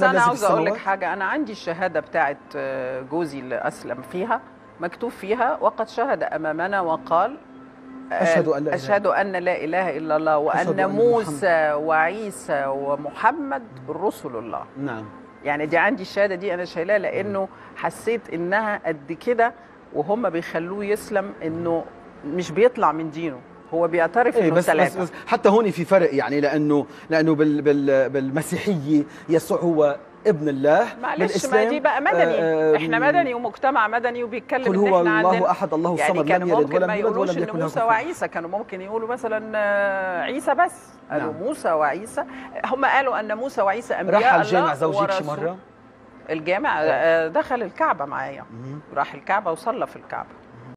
بس أنا عاوزه أقول لك؟ حاجة. أنا عندي الشهادة بتاعت آه، جوزي اللي أسلم فيها مكتوب فيها وقد شهد أمامنا وقال آه، أشهد أن لا إله أشهد أن لا إله إلا الله أشهد وان أن موسى وعيسى ومحمد رسل الله. نعم. يعني دي عندي الشهادة دي أنا شايلاها لأنه حسيت إنها قد كده وهم بيخلوه يسلم إنه مش بيطلع من دينه. هو بيعترف إيه إنه بس, بس, ثلاثة بس حتى هون في فرق يعني لأنه لأنه بال بال بالمسيحية يسوع هو ابن الله معلش ما دي بقى مدني آه، إحنا مدني ومجتمع مدني وبيتكلم قل إن هو إحنا الله أحد الله يعني الصمد كانوا لم يلد ولم ما يولد يقولوش ولم ان يكن له موسى وعيسى كانوا ممكن يقولوا مثلا آه، عيسى بس قالوا نعم. موسى وعيسى هم قالوا أن موسى وعيسى أنبياء راح الجامع زوجيك شي. مرة؟ الجامع آه، دخل الكعبة معايا. راح الكعبة وصلى في الكعبة